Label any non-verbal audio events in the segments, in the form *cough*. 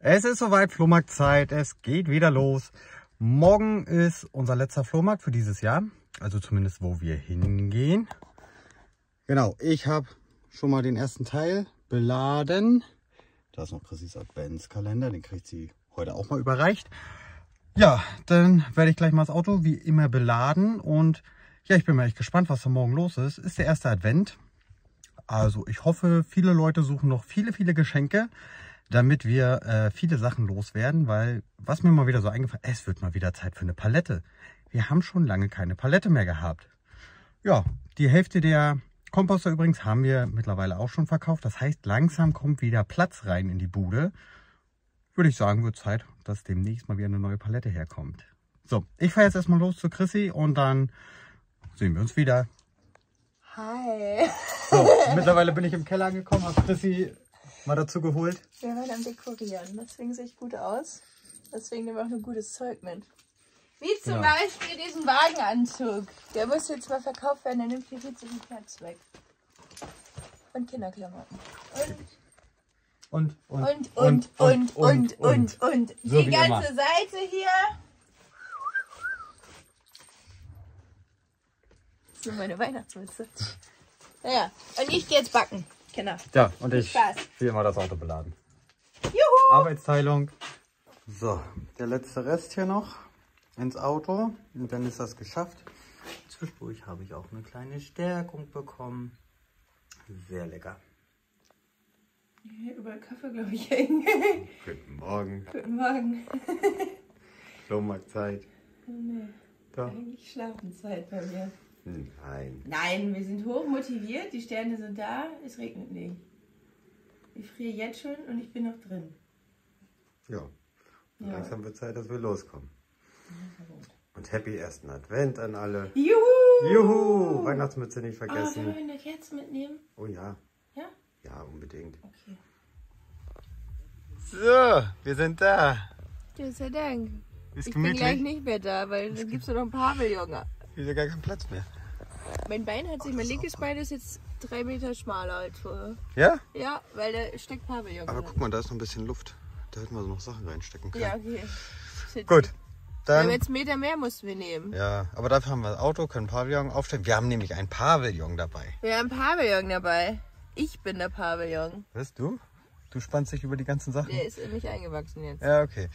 Es ist soweit Flohmarktzeit, es geht wieder los. Morgen ist unser letzter Flohmarkt für dieses Jahr, also zumindest wo wir hingehen. Genau, ich habe schon mal den ersten Teil beladen. Da ist noch Chrissys Adventskalender, den kriegt sie heute auch mal überreicht. Ja, dann werde ich gleich mal das Auto wie immer beladen und ja, ich bin mal echt gespannt, was da morgen los ist. Ist der erste Advent. Also ich hoffe, viele Leute suchen noch viele, viele Geschenke, damit wir äh, viele Sachen loswerden, weil was mir mal wieder so eingefallen es wird mal wieder Zeit für eine Palette. Wir haben schon lange keine Palette mehr gehabt. Ja, die Hälfte der Komposter übrigens haben wir mittlerweile auch schon verkauft. Das heißt, langsam kommt wieder Platz rein in die Bude. Würde ich sagen, wird Zeit, dass demnächst mal wieder eine neue Palette herkommt. So, ich fahre jetzt erstmal los zu Chrissy und dann sehen wir uns wieder. Hi. So, *laughs* mittlerweile bin ich im Keller angekommen, habe Chrissy mal dazu geholt. Wir waren am Dekorieren. Deswegen sehe ich gut aus. Deswegen nehmen wir auch nur gutes Zeug mit. Wie zum Genau. Beispiel diesen Wagenanzug. Der muss jetzt mal verkauft werden, der nimmt zu viel Platz weg. Und Kinderklamotten. Und, Und, und, und, und, und, und, und. So Die ganze immer. Seite hier. So meine Weihnachtsmütze. Naja, und ich gehe jetzt backen. Kinder. Ja, und ich Spaß. wie immer das Auto beladen. Juhu! Arbeitsteilung. So, der letzte Rest hier noch ins Auto und dann ist das geschafft. Zwischendurch habe ich auch eine kleine Stärkung bekommen. Sehr lecker. Hier überall Kaffee, glaube ich, hängen. *laughs* Guten Morgen, Guten Morgen. Flohmarktzeit. Nee, Da. eigentlich Schlafenszeit bei mir. Nein. Nein, wir sind hoch motiviert, die Sterne sind da, es regnet nicht. Ich friere jetzt schon und ich bin noch drin. Ja. Ja. Langsam wird Zeit, dass wir loskommen. Und happy ersten Advent an alle. Juhu! Juhu! Weihnachtsmütze nicht Oh, sollen vergessen. wir eine Kerze mitnehmen? Oh ja. Ja? Ja, unbedingt. Okay. So, wir sind da. Ja, sei Dank. Ist Ich bin gleich gemütlich. nicht mehr da, weil dann gibst du noch ein Pavillon. Hier ist ja gar kein Platz mehr. Mein Bein hat sich, mein linkes Bein ist jetzt drei Meter schmaler als vorher. Ja? Ja, weil da steckt Pavillon Aber drin. guck mal, da ist noch ein bisschen Luft. Da hätten wir so noch Sachen reinstecken können. Ja, okay. Shit. Gut. Aber Dann, jetzt einen Meter mehr mussten wir nehmen. ja, aber dafür haben wir das Auto, können Pavillon aufstellen. Wir haben nämlich ein Pavillon dabei. Wir haben Pavillon dabei. Ich bin der Pavillon. Weißt du? Du spannst dich über die ganzen Sachen. Der ist in mich eingewachsen jetzt. Ja, okay.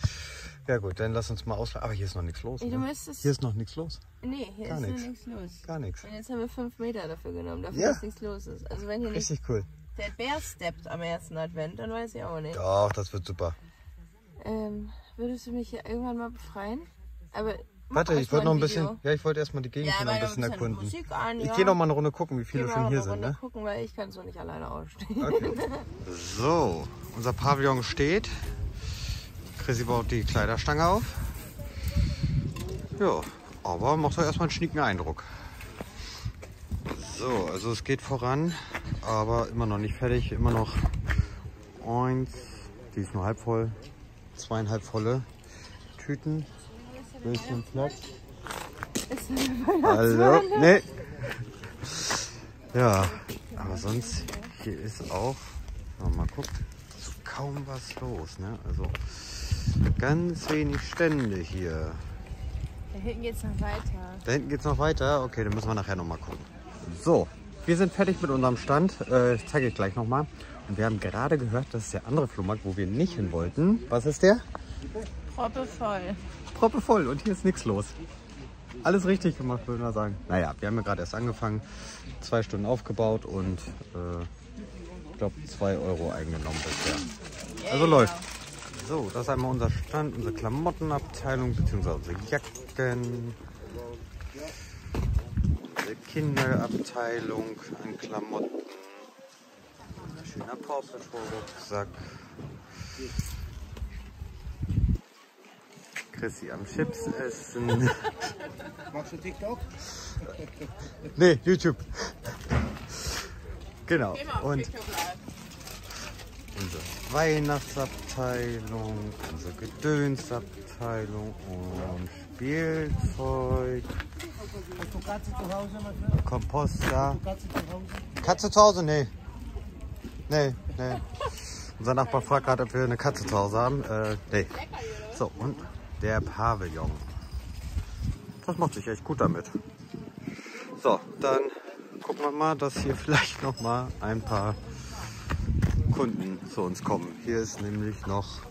Ja gut, dann lass uns mal auslaufen. Aber hier ist noch nichts los. Ne? müsstest. Hier ist noch nichts los. nee, hier Gar ist nix. noch nichts los. Gar nichts. Und jetzt haben wir fünf Meter dafür genommen, dafür, Ja. dass nichts los ist. Also wenn hier nicht Richtig cool. der Bär steppt am ersten Advent, dann weiß ich auch nicht. Doch, das wird super. Ähm, würdest du mich hier irgendwann mal befreien? Aber Warte, ich wollte noch ein Video. bisschen, ja, ich wollte erstmal die Gegend Ja, noch ein bisschen erkunden. An, Ich ja. gehe noch mal eine Runde gucken, wie viele Geh mal schon hier eine sind, Runde ne? gucken, weil ich kann so nicht alleine ausstehen. Okay. *laughs* So, unser Pavillon steht. Chrissy baut die Kleiderstange auf. Ja, aber macht doch erstmal einen schnieken Eindruck. So, also es geht voran, aber immer noch nicht fertig. Immer noch eins, die ist nur halb voll, zweieinhalb volle Tüten. Bisschen Platz. Also, nee. Ja, aber sonst hier ist auch, wenn man mal guckt, so kaum was los. Ne? Also ganz wenig Stände hier. Da hinten geht's noch weiter. Da hinten geht's noch weiter. Okay, dann müssen wir nachher noch mal gucken. So, wir sind fertig mit unserem Stand. Äh, ich zeige ich gleich noch mal. Und wir haben gerade gehört, das ist der andere Flohmarkt, wo wir nicht hin wollten. Was ist der? Proppe voll. Proppe voll und hier ist nichts los. Alles richtig gemacht, würde man sagen. Naja, wir haben ja gerade erst angefangen, zwei Stunden aufgebaut und äh, ich glaube zwei Euro eingenommen bisher. Also läuft. So, das ist einmal unser Stand, unsere Klamottenabteilung bzw. unsere Jacken. Unsere Kinderabteilung an Klamotten. Schöner Paw Rucksack. Chrissy am Chips essen. Machst du TikTok? Nee, YouTube. Genau. Und Weihnachtsabteilung, unsere Gedönsabteilung und Spielzeug, Hast du Katze zu Hause, mein? Komposter. Katze zu Hause? Katze zu Hause? Nee. Nee, nee. Unser Nachbar fragt gerade, ob wir eine Katze zu Hause haben. Äh, nee. So, und der Pavillon. Das macht sich echt gut damit. So, dann gucken wir mal, dass hier *laughs* vielleicht noch mal ein paar Kunden zu uns kommen. Hier ist nämlich noch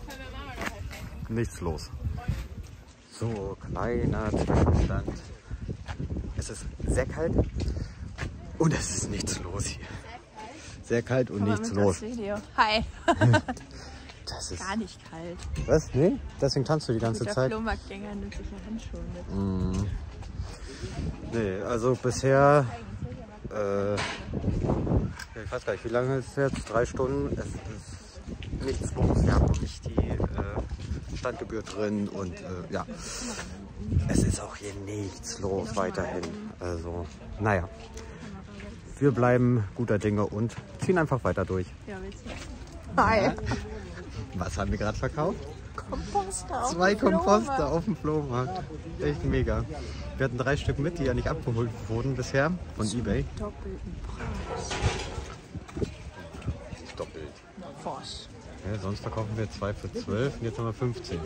nichts los. So, kleiner Zwischenstand. Es ist sehr kalt und es ist nichts los hier. Sehr kalt und nichts los. Hi. *laughs* Das ist Gar nicht kalt. was? Nee? Deswegen tanzt du die ganze Der Zeit. Flohmarktgänger nimmt sich ja Handschuhe mit. Mm. Nee, also bisher, äh, ich weiß gar nicht, wie lange ist es jetzt? Drei Stunden. Es ist nichts los. Wir haben noch nicht die äh, Standgebühr drin und äh, ja, es ist auch hier nichts los weiterhin. Also, naja, wir bleiben guter Dinge und ziehen einfach weiter durch. Ja? Hi. Was haben wir gerade verkauft? Komposter. auf Zwei dem Flohmarkt. Komposter auf dem Flohmarkt. Echt mega. Wir hatten drei Stück mit, die ja nicht abgeholt wurden bisher von Ebay. Doppelten Doppelt. Forsch. Ja, sonst verkaufen wir zwei für 12 und jetzt haben wir 15.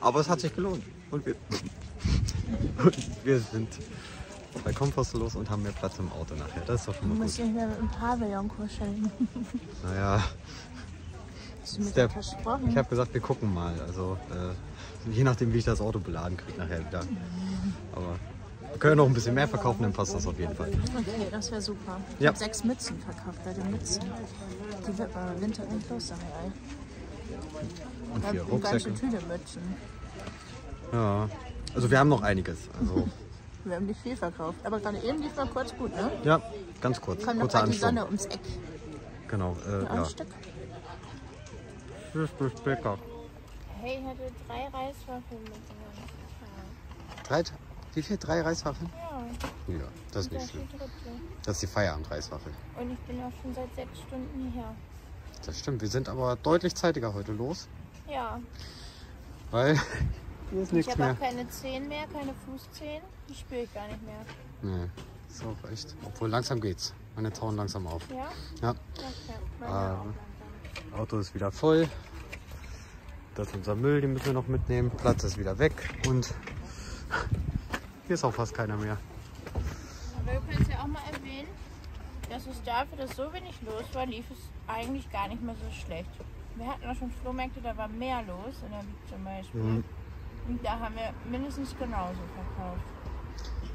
Aber es hat sich gelohnt. Und wir, *laughs* und wir sind zwei Komposter los und haben mehr Platz im Auto nachher. Das ist doch schon Du mal musst gut. nicht mehr mit dem Pavillon kuscheln. Naja, Hast du mir doch versprochen? ich habe gesagt, wir gucken mal. Also äh, je nachdem, wie ich das Auto beladen kriege nachher wieder. Aber wir können noch ein bisschen mehr verkaufen, dann passt das auf jeden Fall. Okay, das wäre super. Ich Ja. habe sechs Mützen verkauft bei den Mützen. Die wird mal im Winter nicht los sein, ey. Und Ich vier eine ganze Rucksäcke. Tüte Mützen. Ja. Also wir haben noch einiges. Also Wir haben nicht viel verkauft. Aber gerade eben lief mal kurz gut, ne? ja, ganz kurz. Kommt noch Kurzer bald die Sonne ums Eck. Genau. Äh, Ein ja. Stück. Bis später. Hey, ich hatte drei Reiswaffeln mit. Drei, wie viel? Drei Reiswaffeln? Ja, Ja, das ist nicht schlimm. Das ist die Feierabend-Reiswaffel. Und ich bin auch schon seit sechs Stunden hierher. Das stimmt. Wir sind aber deutlich zeitiger heute los, Ja, weil hier ist ich nichts habe mehr. auch keine Zehen mehr, keine Fußzehen. Die spüre ich gar nicht mehr. Nee, ist auch echt. Obwohl langsam geht's. Meine tauen langsam auf. Ja? Ja, Okay. Langsam. Auto ist wieder voll. Das ist unser Müll, den müssen wir noch mitnehmen. Platz ist wieder weg und *laughs* hier ist auch fast keiner mehr. Aber du kannst ja auch mal erwähnen, dass es dafür, dass so wenig los war, lief es eigentlich gar nicht mehr so schlecht. Wir hatten auch schon Flohmärkte, da war mehr los, in der Wieg zum Beispiel. Mhm. Und da haben wir mindestens genauso verkauft.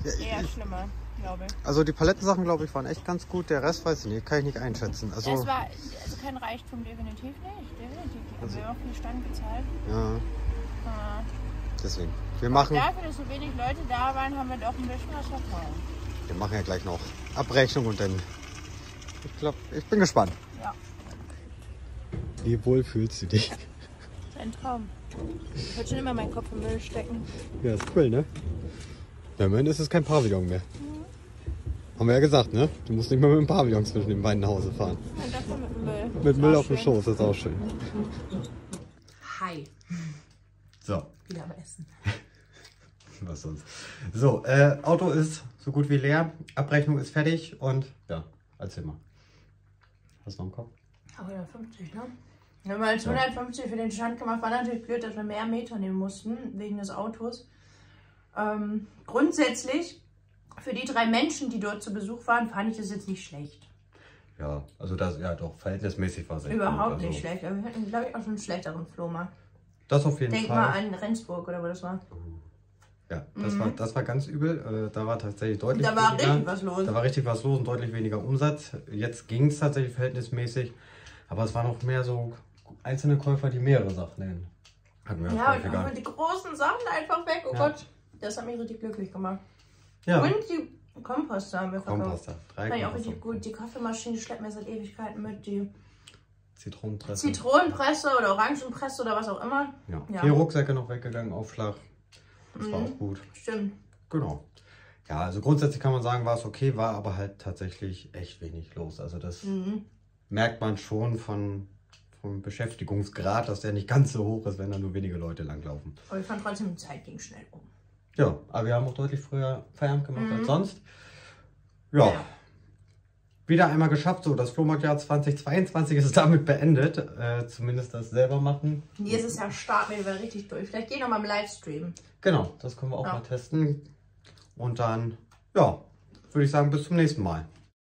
Ja, Eher ich, schlimmer, glaube ich. also die Palettensachen, glaube ich, waren echt ganz gut. Der Rest weiß ich nicht, kann ich nicht einschätzen. Also, Es war also kein Reichtum, definitiv nicht. Definitiv nicht. Also, wir haben auch viel Stand gezahlt. ja, Äh, deswegen. Wir machen, Dafür, dass so wenig Leute da waren, haben wir doch ein bisschen was verkauft. wir machen ja gleich noch Abrechnung und dann. Ich glaube, ich bin gespannt. Ja. Wie wohl fühlst du dich? Ein Traum. Ich wollte schon immer meinen Kopf im Müll stecken. Ja, ist cool, ne? Ja, immerhin ist es kein Pavillon mehr. Haben wir ja gesagt, ne? Du musst nicht mehr mit dem Pavillon zwischen den beiden Hause fahren. Und dafür mit dem Müll. Mit Müll auf dem. Schoß, das ist auch schön. Hi. So, Wieder am Essen. *laughs* was sonst? So, äh, Auto ist so gut wie leer, Abrechnung ist fertig und ja, erzähl mal. Hast du noch einen Kopf? 150, ne? Wir haben als 150 für den Stand gemacht. War natürlich blöd, dass wir mehr Meter nehmen mussten, wegen des Autos. Ähm, grundsätzlich, für die drei Menschen, die dort zu Besuch waren, fand ich das jetzt nicht schlecht. Ja, also das, ja doch, verhältnismäßig war es Überhaupt gut. Also, nicht schlecht. Wir hatten, glaube ich, auch schon einen schlechteren Flohmarkt. Das auf jeden Denk Fall. mal an Rendsburg oder wo das war. Ja, das, war, das war ganz übel. Äh, Da war tatsächlich deutlich Da war weniger. richtig was los. Da war richtig was los und deutlich weniger Umsatz. Jetzt ging es tatsächlich verhältnismäßig. Aber es waren noch mehr so einzelne Käufer, die mehrere Sachen nennen. Hatten wir Ja, und auch die großen Sachen einfach weg. Oh Ja. Gott, das hat mich richtig glücklich gemacht. Ja, Und die Komposter haben wir verkauft. Komposter. Drei Fand ich auch Komposter. richtig gut. Die Kaffeemaschine schleppt mir seit Ewigkeiten mit. Die Zitronenpresse. Zitronenpresse oder Orangenpresse oder was auch immer. ja. Ja. Vier Rucksäcke noch weggegangen, Aufschlag. Das war Mhm. auch gut. Stimmt. Genau. Ja, also grundsätzlich kann man sagen, war es okay, war aber halt tatsächlich echt wenig los. Also das Mhm. merkt man schon von, vom Beschäftigungsgrad, dass der nicht ganz so hoch ist, wenn da nur wenige Leute langlaufen. Aber ich fand trotzdem, die Zeit ging schnell um. Ja, aber wir haben auch deutlich früher Feierabend gemacht Mhm. als sonst. Ja, Ja. wieder einmal geschafft. So, das Flohmarktjahr 2022 ist damit beendet. Äh, zumindest das selber machen. Nächstes Jahr starten wir wieder richtig durch. Vielleicht gehen wir mal im Livestream. Genau, das können wir auch Ja. mal testen. Und dann, ja, würde ich sagen, bis zum nächsten Mal.